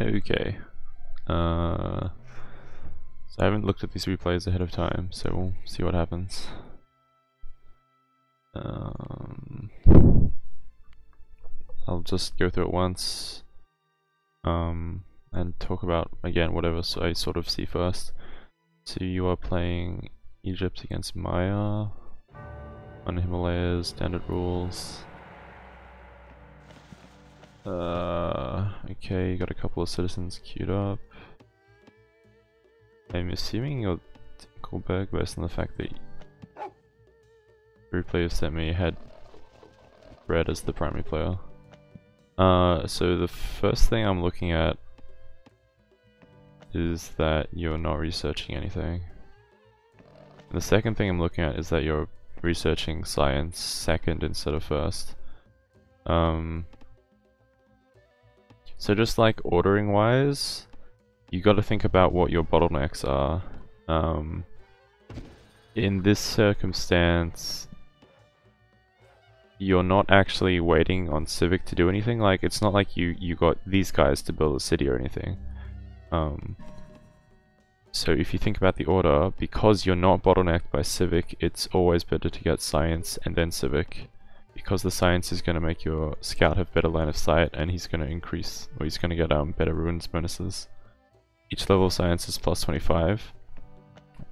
Okay. Uh, so I haven't looked at these replays ahead of time, so we'll see what happens. Um, I'll just go through it once um, and talk about, again, whatever so I sort of see first. So you are playing Egypt against Maya on Himalayas, standard rules. Uh, okay, got a couple of citizens queued up. I'm assuming you're Tinkelberg based on the fact that every player sent me had Red as the primary player. Uh, so the first thing I'm looking at is that you're not researching anything. And the second thing I'm looking at is that you're researching science second instead of first. Um, so just like ordering wise, you got to think about what your bottlenecks are. Um, in this circumstance, you're not actually waiting on Civic to do anything. Like, it's not like you, you got these guys to build a city or anything. Um, so if you think about the order, because you're not bottlenecked by Civic, it's always better to get Science and then Civic because the science is going to make your scout have better line of sight and he's going to increase, or he's going to get um, better ruins bonuses. Each level of science is plus 25.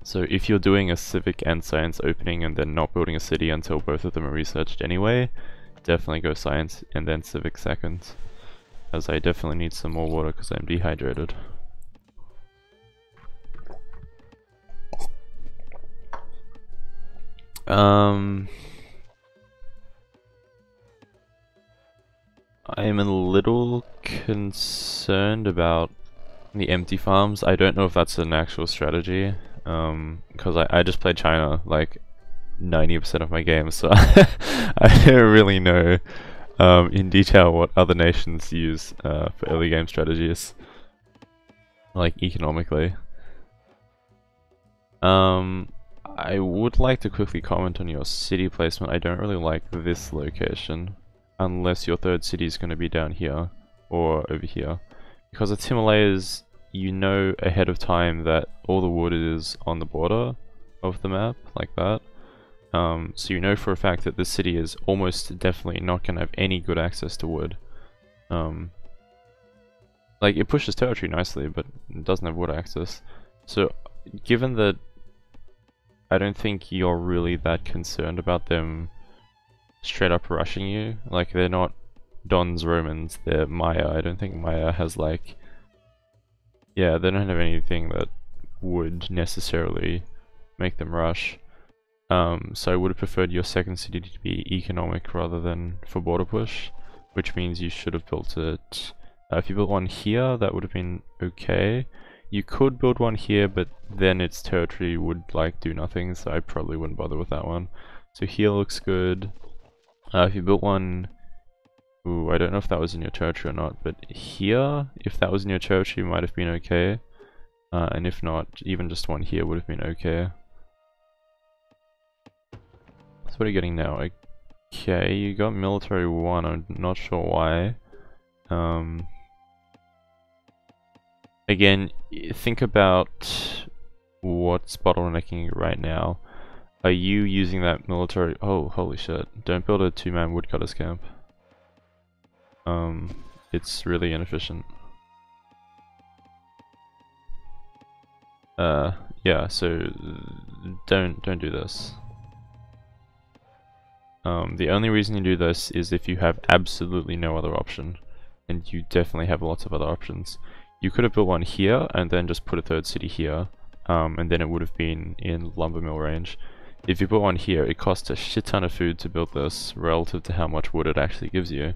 So if you're doing a civic and science opening and then not building a city until both of them are researched anyway, definitely go science and then civic second. As I definitely need some more water because I'm dehydrated. Um... I am a little concerned about the empty farms. I don't know if that's an actual strategy, um, because I, I just play China like 90% of my games, so I don't really know um, in detail what other nations use uh, for early game strategies, like economically. Um, I would like to quickly comment on your city placement. I don't really like this location unless your third city is going to be down here or over here. Because it's Himalayas, you know ahead of time that all the wood is on the border of the map, like that. Um, so you know for a fact that this city is almost definitely not going to have any good access to wood. Um, like, it pushes territory nicely, but it doesn't have wood access. So, given that I don't think you're really that concerned about them straight up rushing you. Like, they're not Don's Romans, they're Maya. I don't think Maya has, like... Yeah, they don't have anything that would necessarily make them rush. Um, so I would have preferred your second city to be economic rather than for border push, which means you should have built it... Uh, if you built one here, that would have been okay. You could build one here, but then its territory would like do nothing, so I probably wouldn't bother with that one. So here looks good. Uh, if you built one, ooh, I don't know if that was in your territory or not, but here, if that was in your territory, might have been okay. Uh, and if not, even just one here would have been okay. So what are you getting now? Okay, you got military 1, I'm not sure why. Um, again, think about what's bottlenecking right now. Are you using that military? Oh, holy shit. Don't build a two-man woodcutters camp. Um, it's really inefficient. Uh, yeah, so don't, don't do this. Um, the only reason you do this is if you have absolutely no other option. And you definitely have lots of other options. You could have built one here and then just put a third city here. Um, and then it would have been in lumber mill range. If you put one here, it costs a shit ton of food to build this relative to how much wood it actually gives you.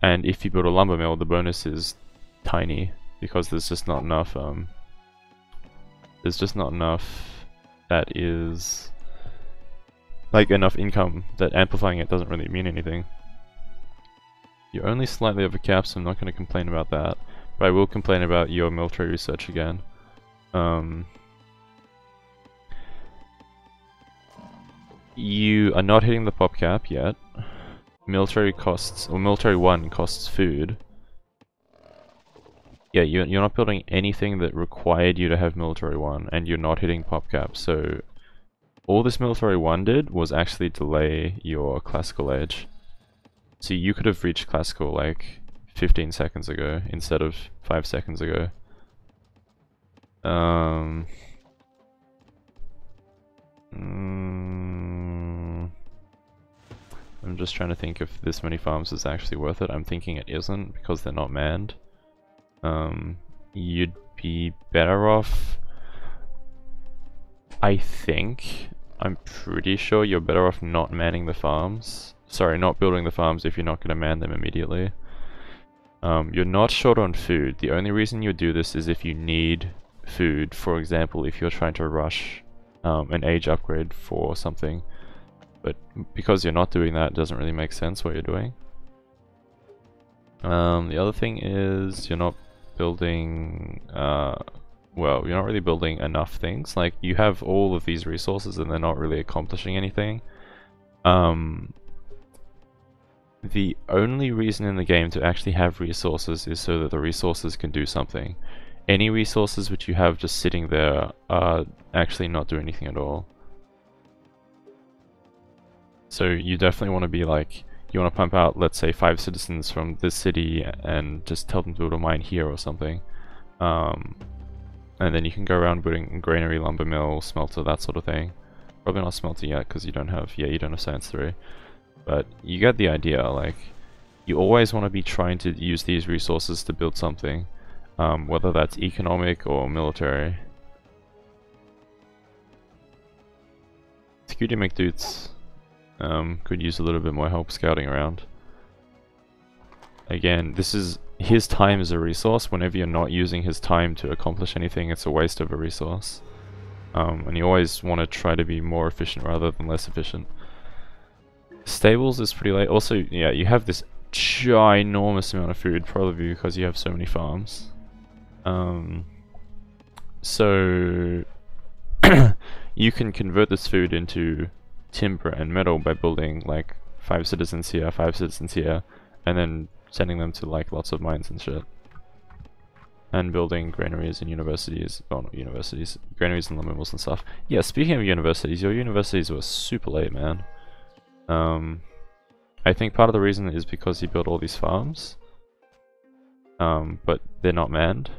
And if you build a lumber mill, the bonus is tiny because there's just not enough, um, there's just not enough that is, like enough income that amplifying it doesn't really mean anything. You're only slightly over cap, so I'm not going to complain about that. But I will complain about your military research again. Um, You are not hitting the pop cap yet. Military costs, or military 1 costs food. yeah, you're, you're not building anything that required you to have military 1, and you're not hitting pop cap, so all this military 1 did was actually delay your classical age. So you could have reached classical like 15 seconds ago instead of 5 seconds ago. Um, mm, I'm just trying to think if this many farms is actually worth it. I'm thinking it isn't because they're not manned. Um, you'd be better off. I think. I'm pretty sure you're better off not manning the farms. Sorry, not building the farms if you're not going to man them immediately. Um, you're not short on food. The only reason you do this is if you need food. For example, if you're trying to rush um, an age upgrade for something. But because you're not doing that, it doesn't really make sense what you're doing. Um, the other thing is you're not building, uh, well, you're not really building enough things. Like, you have all of these resources and they're not really accomplishing anything. Um, the only reason in the game to actually have resources is so that the resources can do something. Any resources which you have just sitting there are actually not doing anything at all. So you definitely want to be like, you want to pump out, let's say, five citizens from this city and just tell them to build a mine here or something. Um, and then you can go around building granary, lumber mill, smelter, that sort of thing. Probably not smelter yet because you don't have, yeah, you don't have science 3. But you get the idea, like, you always want to be trying to use these resources to build something, um, whether that's economic or military. Security McDudes um, could use a little bit more help scouting around. Again, this is his time is a resource. Whenever you're not using his time to accomplish anything, it's a waste of a resource. Um, and you always want to try to be more efficient rather than less efficient. Stables is pretty late. Also, yeah, you have this ginormous amount of food, probably because you have so many farms. Um, so you can convert this food into timber and metal by building like five citizens here, five citizens here, and then sending them to like lots of mines and shit. And building granaries and universities, well not universities, granaries and lumber mills and stuff. Yeah, speaking of universities, your universities were super late, man. Um, I think part of the reason is because he built all these farms. Um, but they're not manned.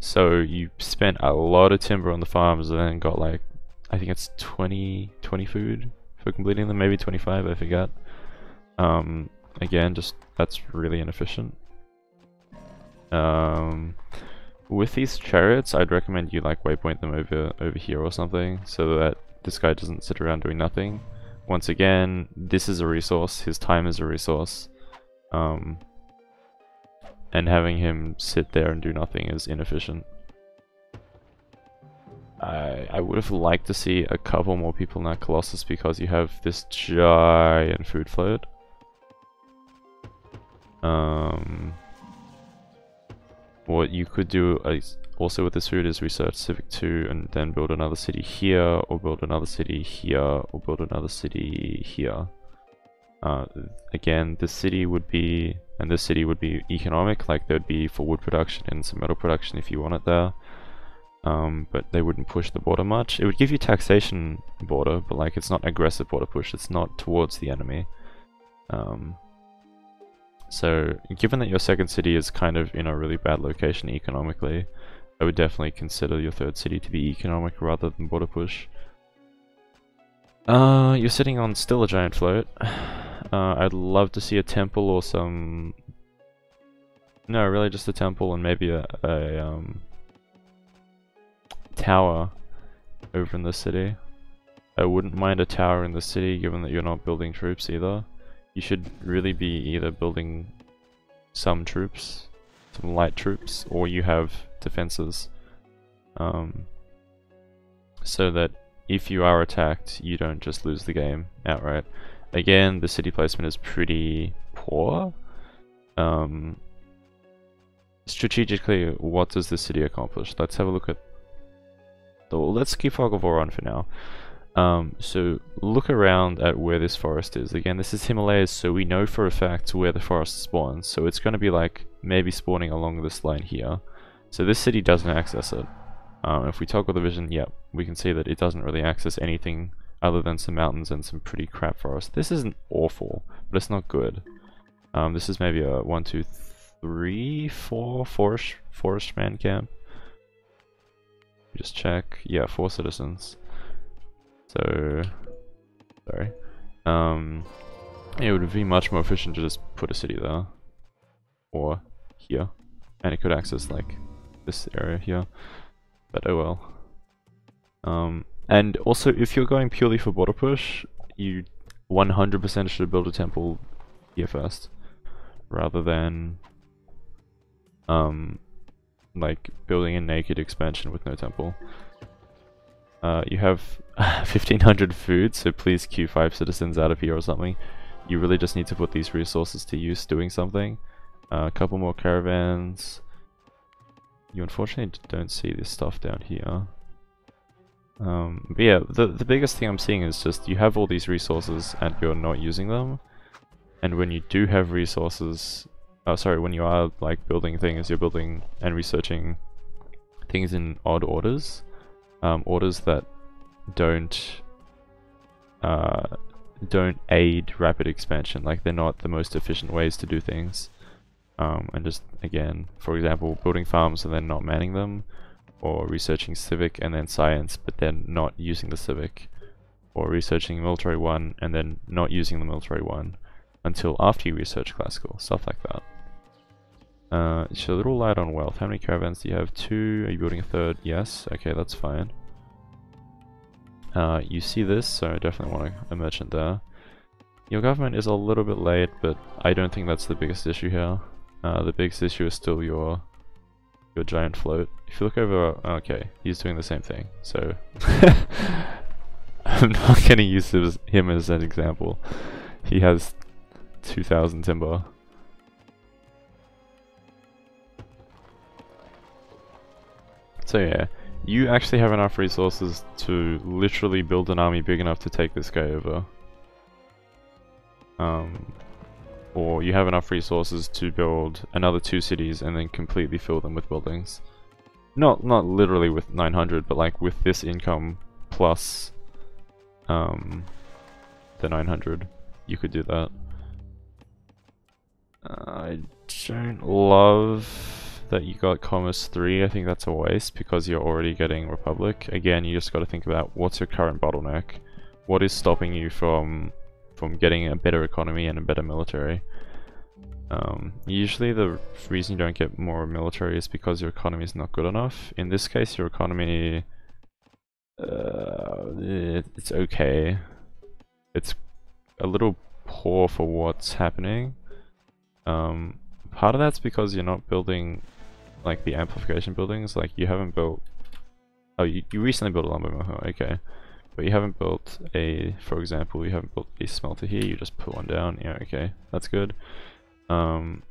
So you spent a lot of timber on the farms and then got like, I think it's 20, 20 food for completing them, maybe 25, I forget. Um, again, just that's really inefficient. Um, with these chariots, I'd recommend you like waypoint them over over here or something, so that this guy doesn't sit around doing nothing. Once again, this is a resource, his time is a resource. Um, and having him sit there and do nothing is inefficient. I, I would have liked to see a couple more people in that Colossus because you have this giant food float. Um, what you could do also with this food is research Civic 2 and then build another city here, or build another city here, or build another city here. Uh, again, this city would be, and this city would be economic, like there'd be for wood production and some metal production if you want it there. Um, but they wouldn't push the border much. It would give you taxation border, but like it's not aggressive border push, it's not towards the enemy. Um, so, given that your second city is kind of in a really bad location economically, I would definitely consider your third city to be economic rather than border push. Uh, you're sitting on still a giant float. Uh, I'd love to see a temple or some... No, really just a temple and maybe a, a um, tower over in the city. I wouldn't mind a tower in the city given that you're not building troops either. You should really be either building some troops, some light troops, or you have defenses. Um, so that if you are attacked, you don't just lose the game outright. Again, the city placement is pretty poor. Um, strategically, what does the city accomplish? Let's have a look at... The, let's keep Fog of War on for now. Um, so look around at where this forest is. Again, this is Himalayas, so we know for a fact where the forest spawns. So it's going to be like maybe spawning along this line here. So this city doesn't access it. Um, if we toggle the vision, yep, we can see that it doesn't really access anything other than some mountains and some pretty crap forest. This isn't awful, but it's not good. Um, this is maybe a one, two, three, four forest forest man camp. Just check. Yeah, four citizens. So, sorry. Um, it would be much more efficient to just put a city there. Or here. And it could access like this area here. But oh well. Um, and also if you're going purely for border push, you 100% should build a temple here first. Rather than um, like building a naked expansion with no temple. Uh, you have 1500 food, so please queue 5 citizens out of here or something. You really just need to put these resources to use doing something. Uh, a couple more caravans. You unfortunately don't see this stuff down here. Um, but yeah, the, the biggest thing I'm seeing is just you have all these resources and you're not using them. And when you do have resources, oh sorry, when you are like building things, you're building and researching things in odd orders um, orders that don't uh, don't aid rapid expansion. Like they're not the most efficient ways to do things. Um, and just again, for example, building farms and then not manning them, or researching civic and then science, but then not using the civic, or researching military one and then not using the military one until after you research classical, stuff like that. Uh, it's a little light on wealth. How many caravans do you have? Two. Are you building a third? Yes. Okay, that's fine. Uh, you see this, so I definitely want a merchant there. Your government is a little bit late, but I don't think that's the biggest issue here. Uh, the biggest issue is still your your giant float. If you look over, okay, he's doing the same thing. So I'm not going to use him as an example. He has 2,000 timber. So yeah, you actually have enough resources to literally build an army big enough to take this guy over. Um, or you have enough resources to build another two cities and then completely fill them with buildings. Not not literally with 900, but like with this income plus um, the 900, you could do that. Uh, I don't love that you got Commerce 3, I think that's a waste because you're already getting Republic. Again, you just got to think about what's your current bottleneck. What is stopping you from from getting a better economy and a better military? Um, usually the reason you don't get more military is because your economy is not good enough. In this case, your economy... Uh, it, it's okay. It's a little poor for what's happening. Um, part of that's because you're not building like the amplification buildings, like you haven't built. Oh, you, you recently built a lumber mill, okay. But you haven't built a, for example, you haven't built a smelter here, you just put one down, yeah, okay, that's good. Um,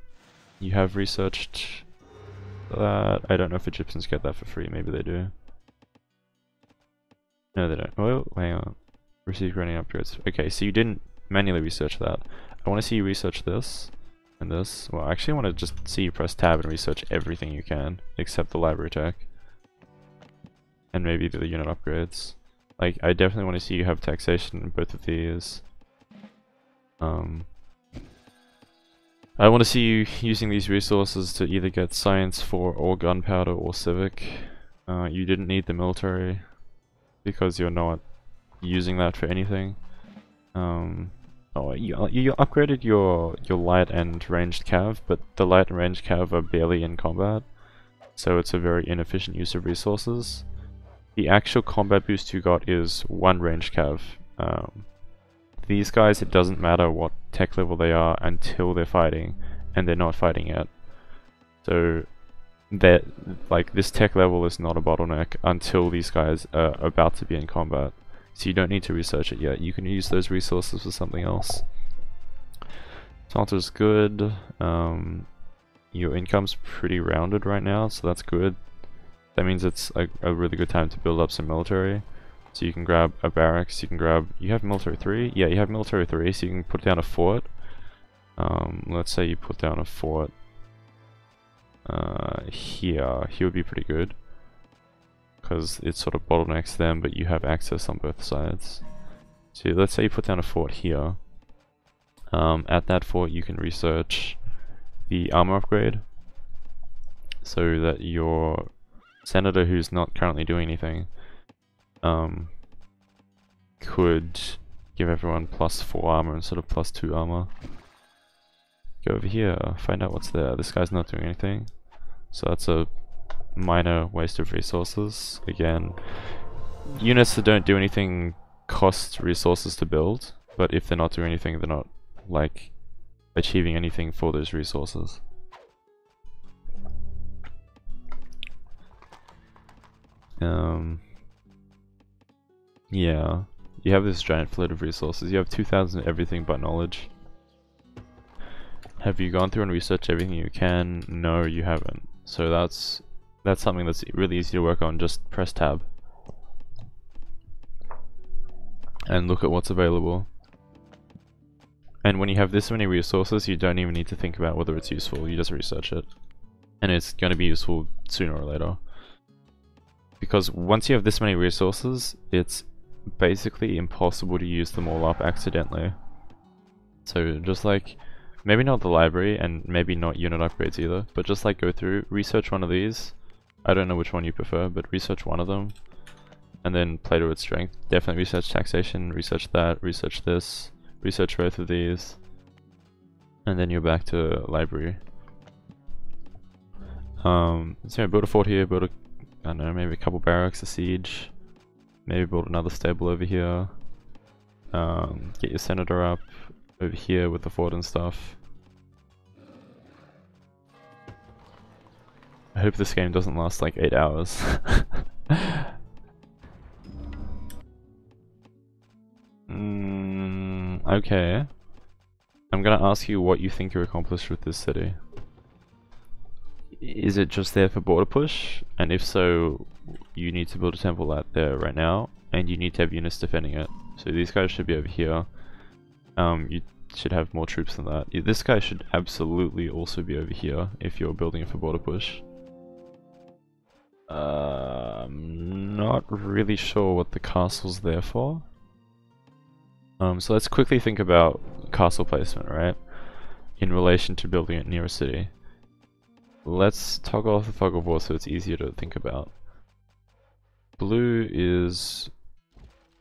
you have researched that, I don't know if Egyptians get that for free, maybe they do. No, they don't. Oh, hang on. Receive running upgrades. Okay, so you didn't manually research that. I want to see you research this and this. Well, I actually want to just see you press tab and research everything you can, except the library tech. And maybe the unit upgrades. Like, I definitely want to see you have taxation in both of these. Um, I want to see you using these resources to either get science for or gunpowder or civic. Uh, you didn't need the military because you're not using that for anything. Um, Oh, you, you upgraded your, your light and ranged cav, but the light and ranged cav are barely in combat, so it's a very inefficient use of resources. The actual combat boost you got is one range cav. Um, these guys, it doesn't matter what tech level they are until they're fighting, and they're not fighting yet. So, that like this tech level is not a bottleneck until these guys are about to be in combat. So you don't need to research it yet. You can use those resources for something else. Smelter's good. Um, your income's pretty rounded right now, so that's good. That means it's a, a, really good time to build up some military. So you can grab a barracks, you can grab, you have military 3? Yeah, you have military 3, so you can put down a fort. Um, let's say you put down a fort uh, here, here would be pretty good. Because it sort of bottlenecks them, but you have access on both sides. So let's say you put down a fort here. Um, at that fort you can research the armor upgrade so that your senator who's not currently doing anything um, could give everyone plus 4 armor instead of plus 2 armor. Go over here, find out what's there. This guy's not doing anything. So that's a minor waste of resources. Again, units that don't do anything cost resources to build, but if they're not doing anything, they're not, like, achieving anything for those resources. Um, yeah, you have this giant flood of resources. You have 2,000 everything but knowledge. Have you gone through and researched everything you can? No, you haven't. So that's that's something that's really easy to work on. Just press tab and look at what's available. And when you have this many resources, you don't even need to think about whether it's useful. You just research it, and it's going to be useful sooner or later. Because once you have this many resources, it's basically impossible to use them all up accidentally. So just like, maybe not the library and maybe not unit upgrades either, but just like go through, research one of these. I don't know which one you prefer, but research one of them. And then play to its strength. Definitely research taxation, research that, research this, research both of these. And then you're back to library. Um, so build a fort here, build a I don't know, maybe a couple barracks, a siege. Maybe build another stable over here. Um, get your senator up over here with the fort and stuff. I hope this game doesn't last like 8 hours. mm, okay. I'm gonna ask you what you think you accomplished with this city is it just there for border push? And if so, you need to build a temple out there right now, and you need to have units defending it. So these guys should be over here. Um, you should have more troops than that. This guy should absolutely also be over here if you're building it for border push. I'm not really sure what the castle's there for. Um, so let's quickly think about castle placement, right? In relation to building it near a city. Let's toggle off the fog of war so it's easier to think about. Blue is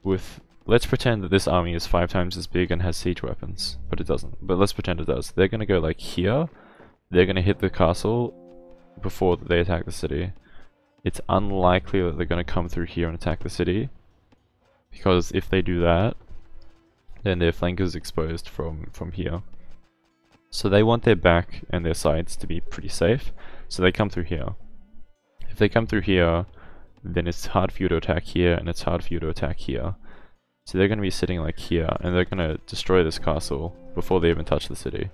with... Let's pretend that this army is five times as big and has siege weapons, but it doesn't. But let's pretend it does. They're gonna go like here, they're gonna hit the castle before they attack the city. It's unlikely that they're gonna come through here and attack the city, because if they do that, then their flank is exposed from, from here. So they want their back and their sides to be pretty safe, so they come through here. If they come through here, then it's hard for you to attack here, and it's hard for you to attack here. So they're going to be sitting like here, and they're going to destroy this castle before they even touch the city.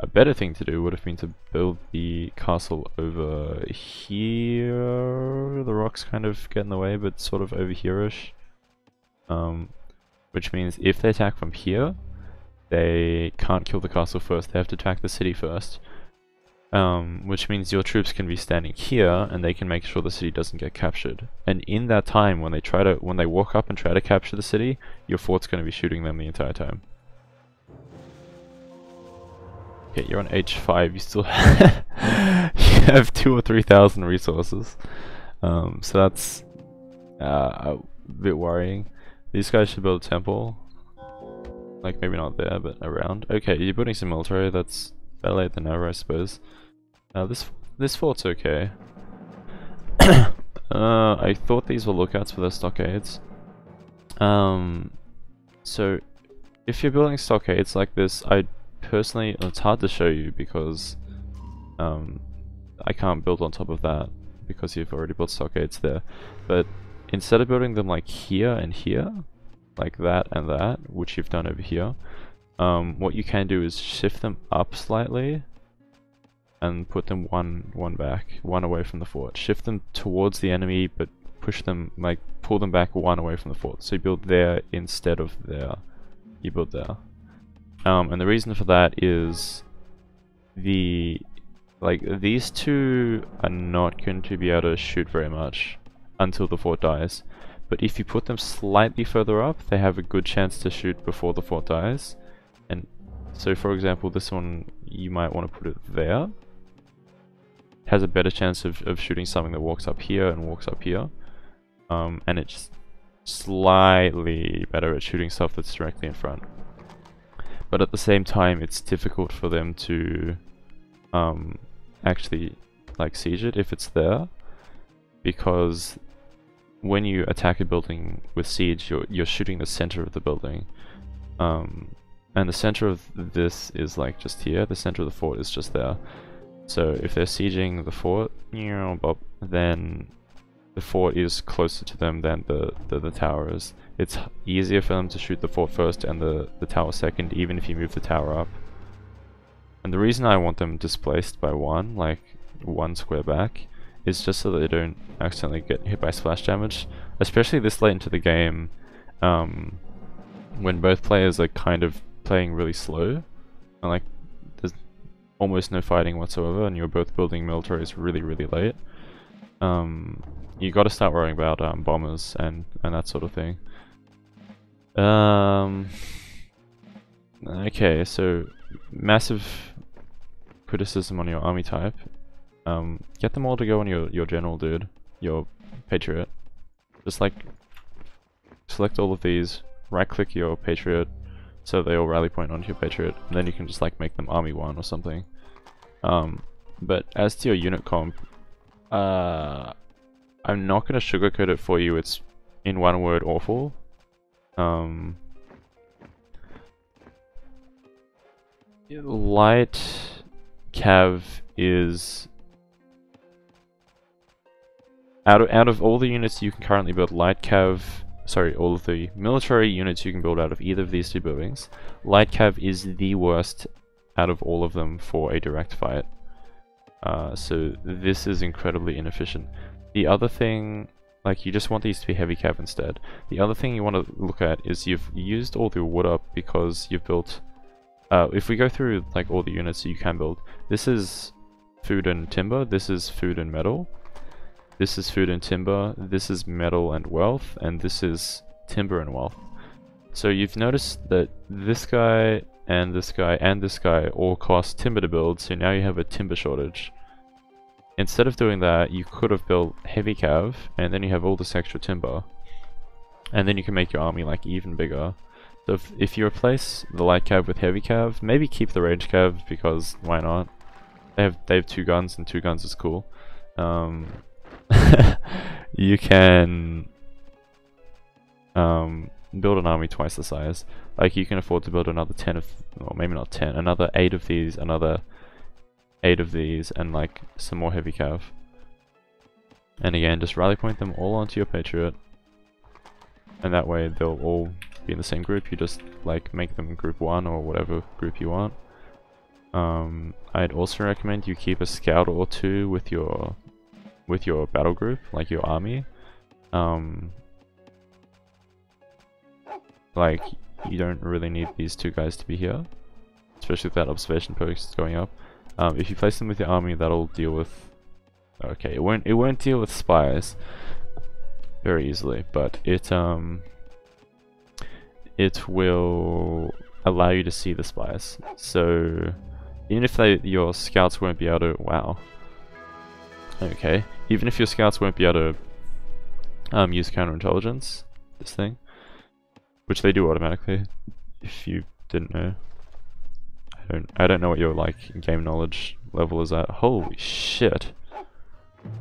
A better thing to do would have been to build the castle over here. The rocks kind of get in the way, but sort of over here-ish. Um, which means if they attack from here, they can't kill the castle first, they have to attack the city first. Um, which means your troops can be standing here and they can make sure the city doesn't get captured. And in that time, when they try to, when they walk up and try to capture the city, your fort's going to be shooting them the entire time. Okay, you're on H5, you still you have two or three thousand resources. Um, so that's uh, a bit worrying. These guys should build a temple. Like, maybe not there, but around. Okay, you're building some military, that's better late than never, I suppose. Uh, this this fort's okay. uh, I thought these were lookouts for the stockades. Um, so, if you're building stockades like this, I personally, it's hard to show you because um, I can't build on top of that because you've already built stockades there. But instead of building them like here and here, like that and that, which you've done over here, um, what you can do is shift them up slightly and put them one one back, one away from the fort. Shift them towards the enemy, but push them, like pull them back one away from the fort. So you build there instead of there. You build there. Um, and the reason for that is the like these two are not going to be able to shoot very much until the fort dies. But if you put them slightly further up, they have a good chance to shoot before the fort dies. And so for example, this one, you might want to put it there. It has a better chance of, of shooting something that walks up here and walks up here. Um, and it's slightly better at shooting stuff that's directly in front. But at the same time, it's difficult for them to um, actually like siege it if it's there because when you attack a building with siege you're, you're shooting the center of the building. Um, and the center of this is like just here. The center of the fort is just there. So if they're sieging the fort then the fort is closer to them than the, the, the tower is. It's easier for them to shoot the fort first and the, the tower second even if you move the tower up. And the reason I want them displaced by one, like one square back, is just so that they don't accidentally get hit by splash damage. Especially this late into the game, um, when both players are kind of playing really slow, and like there's almost no fighting whatsoever, and you're both building militaries really, really late. Um, you got to start worrying about um, bombers and and that sort of thing. Um. Okay, so massive criticism on your army type. Um, get them all to go on your, your general dude, your patriot. Just like, select all of these, right click your patriot, so they all rally point onto your patriot, and then you can just like make them army 1 or something. Um, but as to your unit comp, uh, I'm not going to sugarcoat it for you, it's in one word awful. Um, light cav is out of out of all the units you can currently build, light cav sorry, all of the military units you can build out of either of these two buildings, light cav is the worst out of all of them for a direct fight. Uh, so this is incredibly inefficient. The other thing, like you just want these to be heavy cav instead. The other thing you want to look at is you've used all the wood up because you've built uh, if we go through like all the units you can build, this is food and timber, this is food and metal, this is food and timber, this is metal and wealth, and this is timber and wealth. So you've noticed that this guy and this guy and this guy all cost timber to build, so now you have a timber shortage. Instead of doing that, you could have built heavy cav, and then you have all this extra timber. And then you can make your army like even bigger. So if, if you replace the light cav with heavy cav, maybe keep the range cav because why not? They have they have two guns and two guns is cool. Um, you can um, build an army twice the size. Like you can afford to build another ten of, or maybe not ten, another eight of these, another eight of these, and like some more heavy cav. And again, just rally point them all onto your patriot, and that way they'll all be in the same group, you just like make them group 1 or whatever group you want. Um, I'd also recommend you keep a scout or two with your with your battle group, like your army. Um, like, you don't really need these two guys to be here, especially if that observation post going up. Um, if you place them with your army, that'll deal with... Okay, it won't, it won't deal with spies very easily, but it, um it will allow you to see the spies. So even if they, your scouts won't be able to, wow. Okay, even if your scouts won't be able to um, use counterintelligence, this thing, which they do automatically, if you didn't know. I don't, I don't know what your like game knowledge level is at. Holy shit! What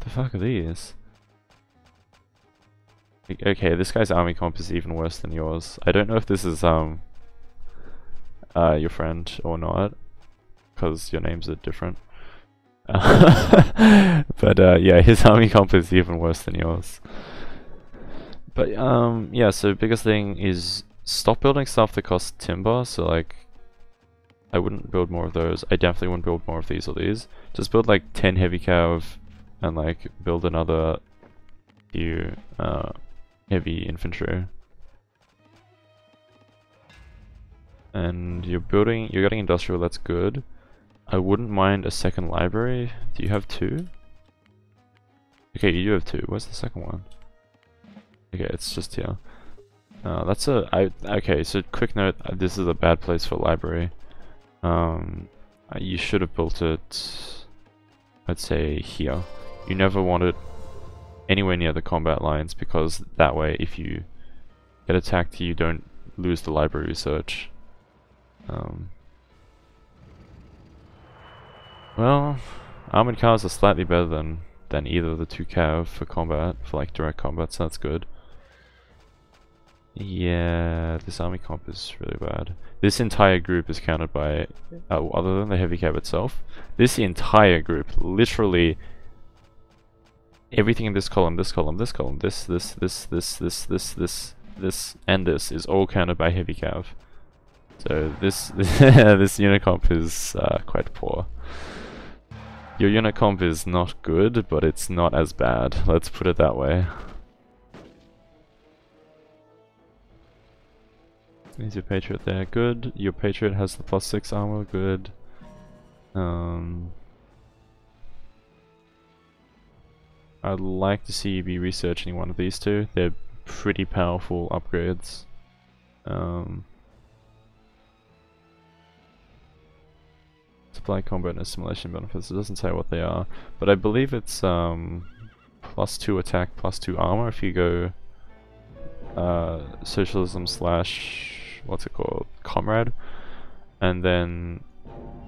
the fuck are these? Okay, this guy's army comp is even worse than yours. I don't know if this is um uh your friend or not, because your names are different. but uh, yeah, his army comp is even worse than yours. But um yeah, so biggest thing is stop building stuff that costs timber. So like, I wouldn't build more of those. I definitely wouldn't build more of these or these. Just build like 10 heavy cav, and like build another few uh, heavy infantry. And you're building, you're getting industrial, that's good. I wouldn't mind a second library. Do you have two? Okay, you do have two. Where's the second one? Okay, it's just here. Uh, that's a I okay. So quick note: uh, this is a bad place for library. Um, uh, you should have built it. Let's say here. You never want it anywhere near the combat lines because that way, if you get attacked, you don't lose the library research. Um, well, armored cars are slightly better than than either of the two cav for combat, for like direct combat, so that's good. Yeah, this army comp is really bad. This entire group is counted by, uh, other than the heavy cav itself, this entire group, literally everything in this column, this column, this column, this, this, this, this, this, this, this, this, and this is all counted by heavy cav. So this this unit comp is uh, quite poor. Your unit comp is not good, but it's not as bad. Let's put it that way. Is your Patriot there? Good. Your Patriot has the plus 6 armor. Good. Um, I'd like to see you be researching one of these two. They're pretty powerful upgrades. Um, Supply combat and assimilation benefits. It doesn't say what they are, but I believe it's um, plus 2 attack, plus 2 armor if you go uh, socialism slash, what's it called, comrade. And then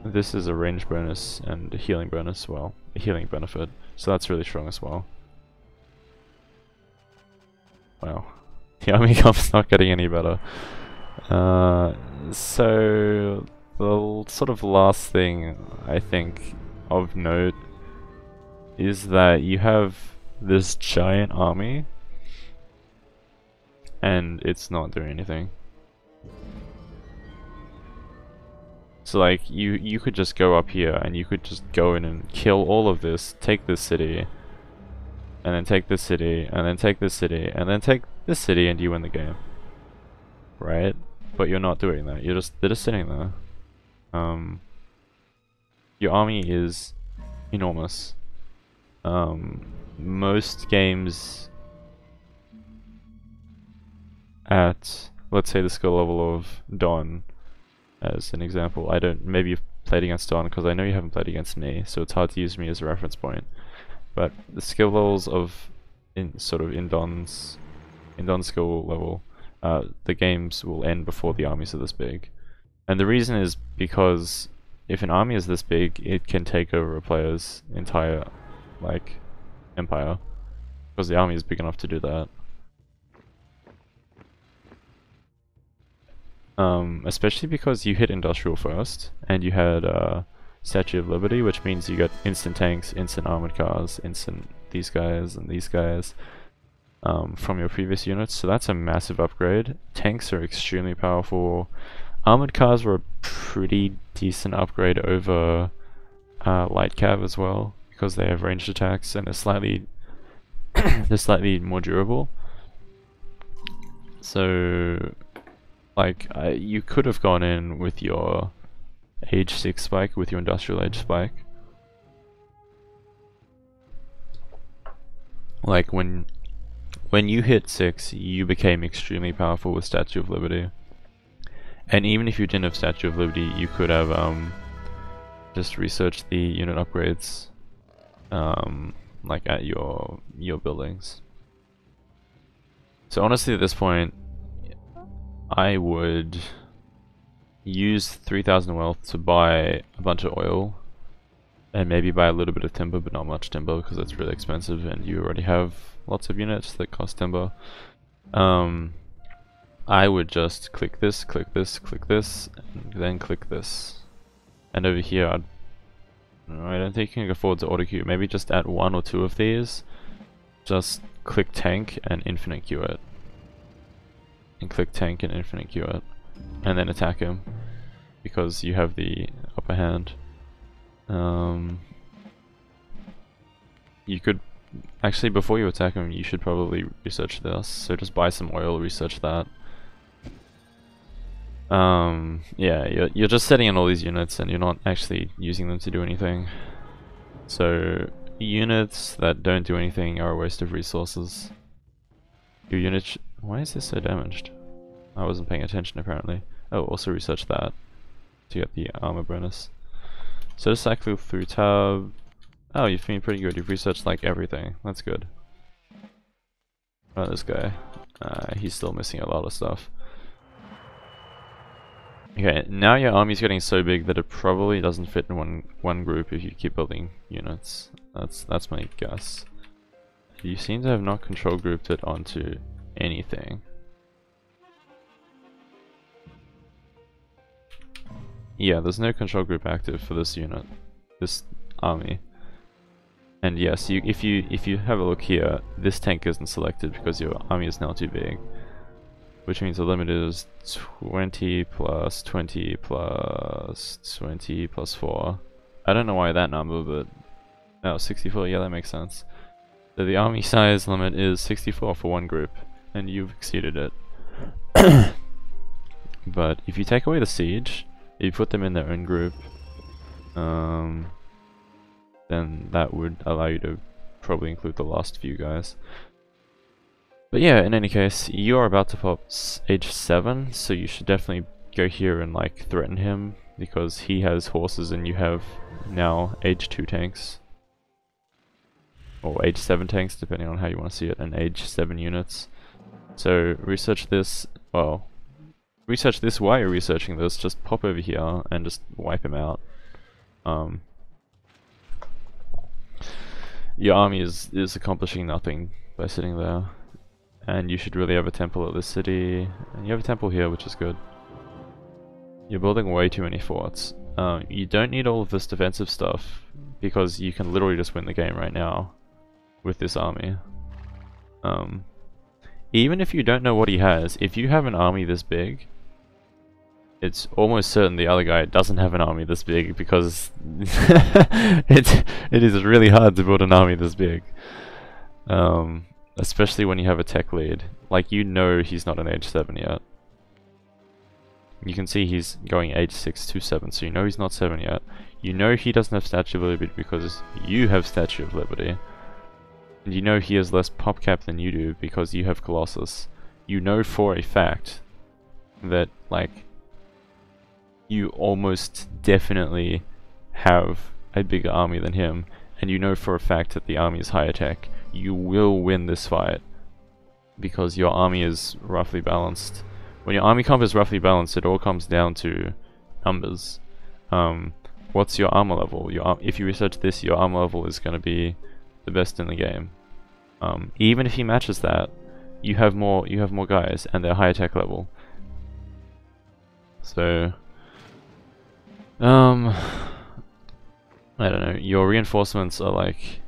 this is a range bonus and a healing bonus, as well, a healing benefit. So that's really strong as well. Wow. The army comp's not getting any better. Uh, so the sort of last thing I think of note is that you have this giant army and it's not doing anything. So like you you could just go up here and you could just go in and kill all of this, take this city, and then take this city, and then take this city, and then take this city and you win the game. Right? But you're not doing that. You're just they're just sitting there. Um, your army is enormous. Um, most games at, let's say, the skill level of Don, as an example. I don't, maybe you've played against Don, because I know you haven't played against me, so it's hard to use me as a reference point. But the skill levels of, in sort of in Don's, in Don's skill level, uh, the games will end before the armies are this big. And the reason is because if an army is this big, it can take over a player's entire, like, empire. Because the army is big enough to do that. Um, especially because you hit industrial first, and you had uh, Statue of Liberty, which means you got instant tanks, instant armored cars, instant these guys and these guys um, from your previous units, so that's a massive upgrade. Tanks are extremely powerful. Armored cars were a pretty decent upgrade over uh, light cav as well because they have ranged attacks and they're slightly they're slightly more durable. So, like, you could have gone in with your age 6 spike, with your industrial age spike. Like, when when you hit 6, you became extremely powerful with Statue of Liberty. And even if you didn't have Statue of Liberty, you could have um, just researched the unit upgrades um, like at your your buildings. So honestly at this point, I would use 3000 wealth to buy a bunch of oil and maybe buy a little bit of timber but not much timber because it's really expensive and you already have lots of units that cost timber. Um, I would just click this, click this, click this, and then click this. And over here, I'd, I don't think you can afford to auto queue. Maybe just add one or two of these. Just click tank and infinite queue it. And click tank and infinite queue it. And then attack him. Because you have the upper hand. Um, you could actually before you attack him, you should probably research this. So just buy some oil, research that. Um, yeah, you're, you're just setting in all these units and you're not actually using them to do anything. So, units that don't do anything are a waste of resources. Your unit Why is this so damaged? I wasn't paying attention apparently. Oh, also research that to get the armor bonus. So just cycle through tab. Oh, you've been pretty good. You've researched like everything. That's good. Oh, this guy. Uh, he's still missing a lot of stuff. Okay, now your army's getting so big that it probably doesn't fit in one one group if you keep building units. That's that's my guess. You seem to have not control grouped it onto anything. Yeah, there's no control group active for this unit, this army. And yes, you, if you if you have a look here, this tank isn't selected because your army is now too big which means the limit is 20 plus 20 plus 20 plus 4. I don't know why that number, but... Oh, 64, yeah, that makes sense. So the army size limit is 64 for one group, and you've exceeded it. but if you take away the siege, you put them in their own group, um, then that would allow you to probably include the last few guys. But yeah, in any case, you are about to pop age 7, so you should definitely go here and like threaten him, because he has horses and you have now age 2 tanks. Or age 7 tanks, depending on how you want to see it, and age 7 units. So research this, well, research this while you're researching this, just pop over here and just wipe him out. Um, your army is, is accomplishing nothing by sitting there. And you should really have a temple at this city. And you have a temple here, which is good. You're building way too many forts. Um, you don't need all of this defensive stuff, because you can literally just win the game right now with this army. Um, even if you don't know what he has, if you have an army this big, it's almost certain the other guy doesn't have an army this big because it it is really hard to build an army this big. Um, Especially when you have a tech lead. Like, you know he's not an age 7 yet. You can see he's going age 6 to 7, so you know he's not 7 yet. You know he doesn't have Statue of Liberty because you have Statue of Liberty. And you know he has less pop cap than you do because you have Colossus. You know for a fact that, like, you almost definitely have a bigger army than him, and you know for a fact that the army is higher tech you will win this fight because your army is roughly balanced. When your army comp is roughly balanced, it all comes down to numbers. Um, what's your armor level? Your if you research this, your armor level is going to be the best in the game. Um, even if he matches that, you have more you have more guys and they're higher tech level. So, um, I don't know. Your reinforcements are like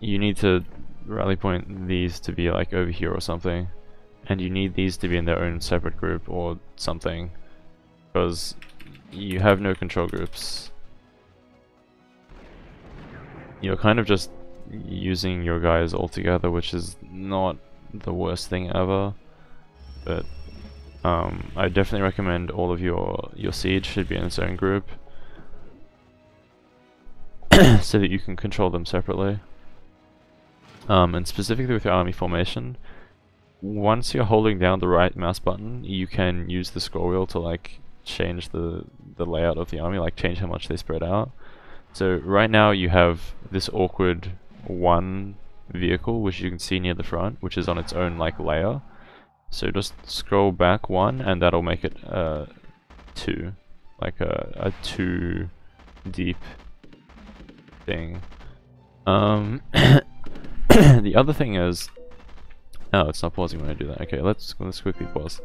you need to rally point these to be like over here or something. And you need these to be in their own separate group or something. Because you have no control groups. You're kind of just using your guys all together, which is not the worst thing ever. But um, I definitely recommend all of your, your siege should be in its own group. so that you can control them separately. Um, and specifically with your army formation, once you're holding down the right mouse button, you can use the scroll wheel to like change the, the layout of the army, like change how much they spread out. So right now you have this awkward one vehicle, which you can see near the front, which is on its own like layer. So just scroll back one, and that'll make it uh, two, like a, a two deep thing. Um, the other thing is... Oh, it's not pausing when I do that. Okay, let's, let's quickly pause.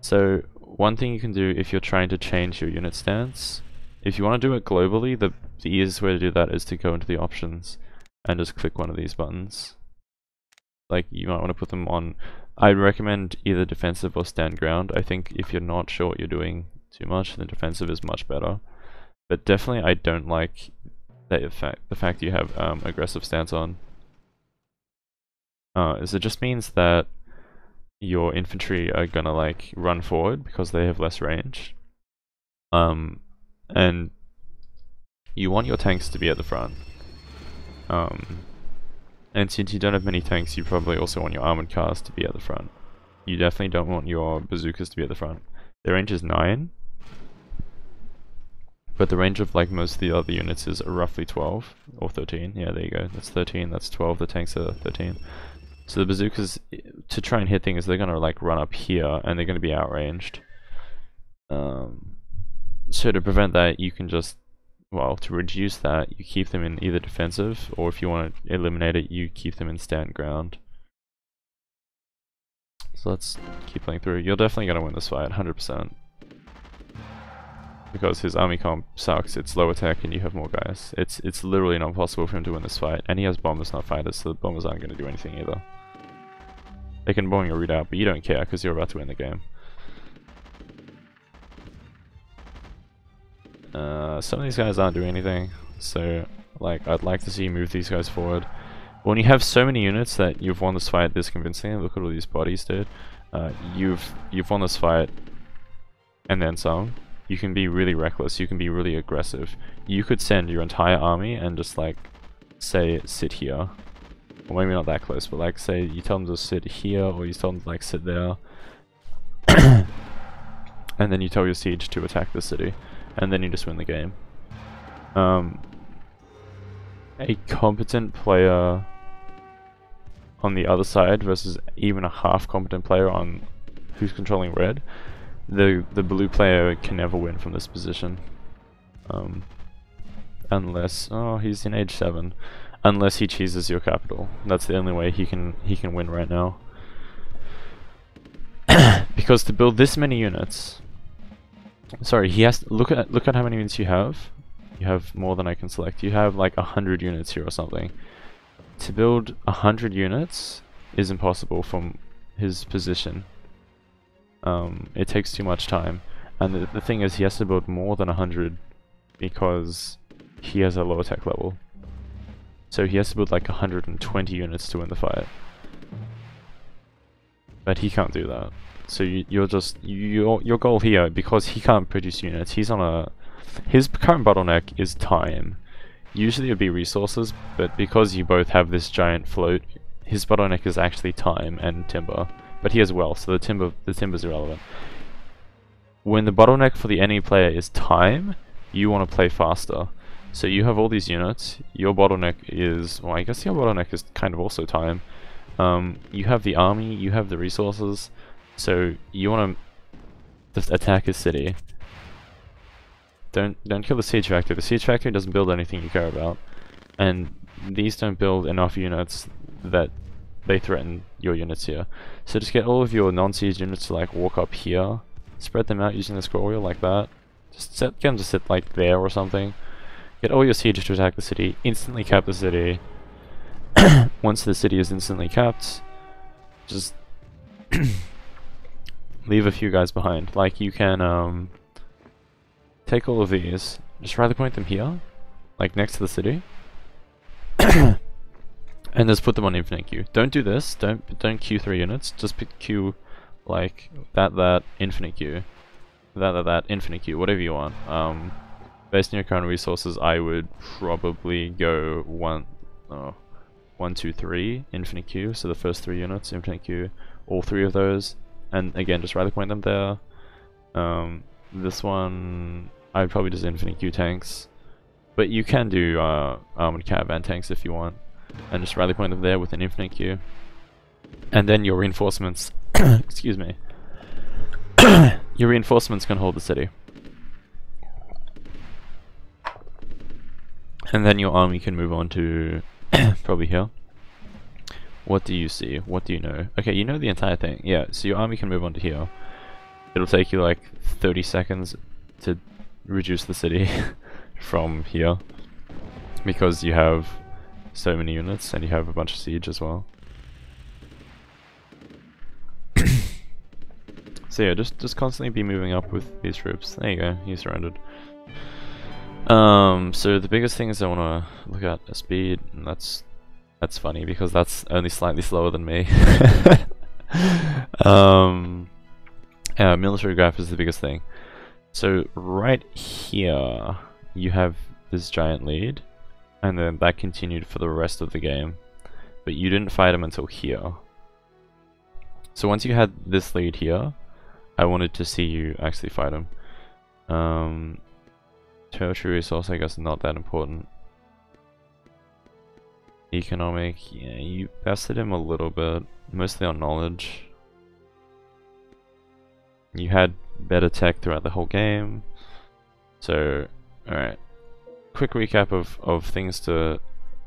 So, one thing you can do if you're trying to change your unit stance, if you want to do it globally, the, the easiest way to do that is to go into the options and just click one of these buttons. Like, you might want to put them on... I recommend either defensive or stand ground. I think if you're not sure what you're doing too much, then defensive is much better. But definitely I don't like the fact, the fact you have um, aggressive stance on uh, is it just means that your infantry are gonna like run forward because they have less range. Um, and you want your tanks to be at the front. Um, and since you don't have many tanks, you probably also want your armored cars to be at the front. You definitely don't want your bazookas to be at the front. Their range is 9, but the range of like most of the other units is roughly 12 or 13. Yeah, there you go. That's 13, that's 12, the tanks are 13. So the bazookas, to try and hit things, they're gonna like run up here and they're gonna be outranged. Um, so to prevent that, you can just, well, to reduce that, you keep them in either defensive, or if you want to eliminate it, you keep them in stand ground. So let's keep playing through. You're definitely gonna win this fight, 100% because his army comp sucks, it's low attack and you have more guys. It's it's literally not possible for him to win this fight. And he has bombers, not fighters, so the bombers aren't going to do anything either. They can bomb your redoubt, but you don't care because you're about to win the game. Uh, some of these guys aren't doing anything, so like I'd like to see you move these guys forward. When you have so many units that you've won this fight this convincingly, look at all these bodies, dude. Uh, you've you've won this fight, and then some you can be really reckless, you can be really aggressive. You could send your entire army and just like, say, sit here. Or maybe not that close, but like say you tell them to sit here, or you tell them to like sit there. and then you tell your siege to attack the city. And then you just win the game. Um, a competent player on the other side versus even a half competent player on who's controlling red the the blue player can never win from this position. Um, unless oh he's in age seven, unless he cheeses your capital. That's the only way he can he can win right now. because to build this many units, sorry, he has to, look at look at how many units you have. You have more than I can select. You have like a hundred units here or something. To build a hundred units is impossible from his position um, it takes too much time. And the, the thing is, he has to build more than 100 because he has a lower tech level. So he has to build like 120 units to win the fight. But he can't do that. So you, you're just, your, your goal here, because he can't produce units, he's on a, his current bottleneck is time. Usually it would be resources, but because you both have this giant float, his bottleneck is actually time and timber. But he has well, so the timber the timber's irrelevant. When the bottleneck for the enemy player is time, you want to play faster. So you have all these units, your bottleneck is, well I guess your bottleneck is kind of also time. Um, you have the army, you have the resources, so you want to just attack his city. Don't don't kill the siege factory. The siege factory doesn't build anything you care about, and these don't build enough units that they threaten your units here. So just get all of your non-siege units to like walk up here, spread them out using the scroll wheel like that. Just set, get them to sit like there or something. Get all your sieges to attack the city, instantly cap the city. Once the city is instantly capped, just leave a few guys behind. Like you can um, take all of these, just rally point them here, like next to the city. and just put them on infinite queue. Don't do this. Don't don't queue three units. Just pick queue like that that infinite queue, that that that infinite queue, whatever you want. Um, based on your current resources, I would probably go one, oh, one, two, three infinite queue. So the first three units infinite queue, all three of those, and again just rally point them there. Um, this one I'd probably just infinite queue tanks, but you can do uh, armored caravan tanks if you want and just rally point them there with an infinite queue. And then your reinforcements, excuse me, your reinforcements can hold the city. And then your army can move on to probably here. What do you see? What do you know? Okay, you know the entire thing. Yeah, so your army can move on to here. It'll take you like 30 seconds to reduce the city from here. Because you have so many units, and you have a bunch of siege as well. so yeah, just just constantly be moving up with these troops. There you go, he's surrounded. Um, so the biggest things I want to look at is speed, and that's That's funny because that's only slightly slower than me. um, uh, military graph is the biggest thing. So right here, you have this giant lead, and then that continued for the rest of the game. But you didn't fight him until here. So once you had this lead here, I wanted to see you actually fight him. Um, tertiary resource, I guess, not that important. Economic, yeah, you bested him a little bit, mostly on knowledge. You had better tech throughout the whole game. So, alright. Quick recap of, of things to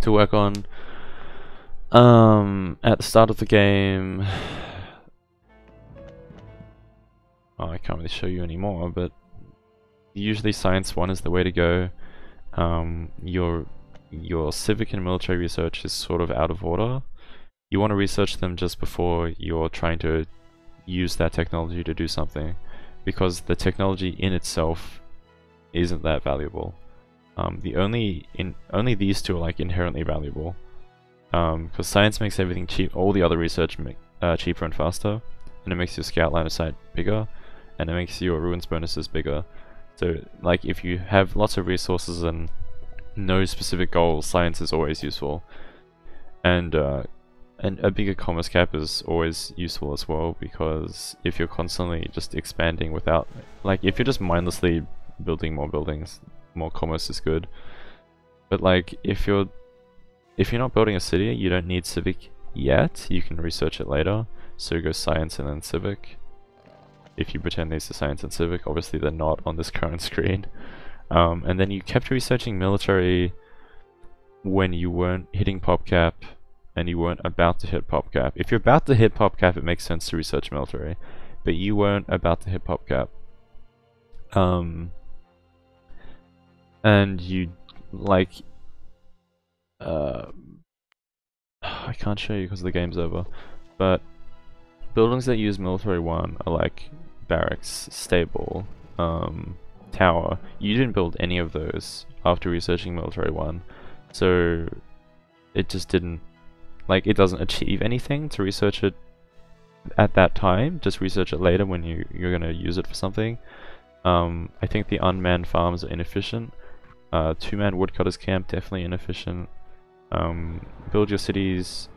to work on. Um, at the start of the game, oh, I can't really show you anymore, but usually science one is the way to go. Um, your your civic and military research is sort of out of order. You want to research them just before you're trying to use that technology to do something, because the technology in itself isn't that valuable. Um, the only in only these two are like inherently valuable, because um, science makes everything cheap. All the other research uh, cheaper and faster, and it makes your scout line of sight bigger, and it makes your ruins bonuses bigger. So like if you have lots of resources and no specific goals, science is always useful, and uh, and a bigger commerce cap is always useful as well because if you're constantly just expanding without like if you're just mindlessly building more buildings more commerce is good. But like, if you're if you're not building a city, you don't need civic yet. You can research it later. So go science and then civic. If you pretend these are science and civic, obviously they're not on this current screen. Um, and then you kept researching military when you weren't hitting PopCap and you weren't about to hit PopCap. If you're about to hit PopCap, it makes sense to research military, but you weren't about to hit PopCap. Um, and you like uh I can't show you because the game's over but buildings that use military one are like barracks stable um tower. You didn't build any of those after researching military one so it just didn't like it doesn't achieve anything to research it at that time. Just research it later when you you're gonna use it for something. Um, I think the unmanned farms are inefficient uh, Two-man woodcutters camp, definitely inefficient. Um, build your cities.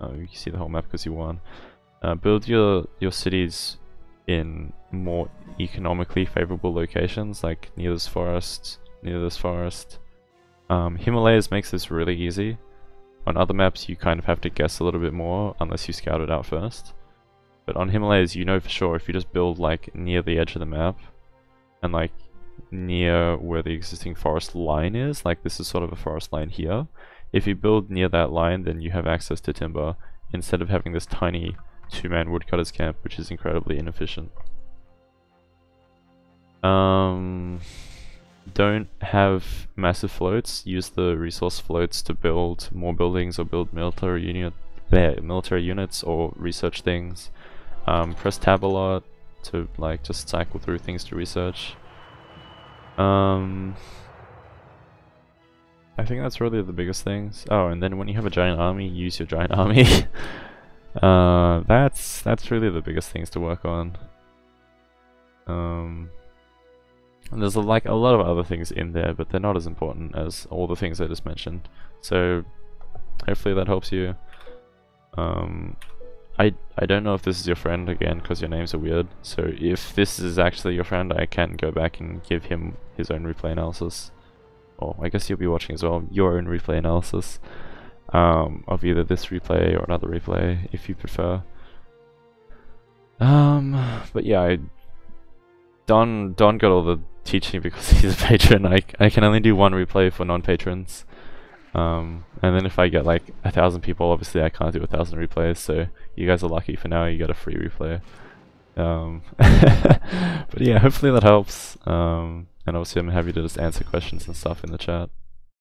Oh, you can see the whole map because you won. Uh, build your your cities in more economically favorable locations, like near this forest, near this forest. Um, Himalayas makes this really easy. On other maps, you kind of have to guess a little bit more unless you scout it out first. But on Himalayas, you know for sure if you just build like near the edge of the map, and like near where the existing forest line is, like this is sort of a forest line here, if you build near that line then you have access to timber instead of having this tiny two-man woodcutters camp which is incredibly inefficient. Um, don't have massive floats, use the resource floats to build more buildings or build military unit military units or research things. Um, press tab a lot to like just cycle through things to research. Um, I think that's really the biggest things. Oh, and then when you have a giant army, use your giant army. uh, that's that's really the biggest things to work on. Um, there's a, like a lot of other things in there, but they're not as important as all the things I just mentioned. So hopefully that helps you. Um, I, I don't know if this is your friend again because your names are weird. So if this is actually your friend, I can go back and give him his own replay analysis. Or I guess you'll be watching as well, your own replay analysis um, of either this replay or another replay if you prefer. Um, but yeah, I, Don Don got all the teaching because he's a patron. I I can only do one replay for non-patrons. Um, and then if I get like a thousand people, obviously I can't do a thousand replays, so you guys are lucky for now, you get a free replay. Um, but yeah, hopefully that helps. Um, and obviously I'm happy to just answer questions and stuff in the chat.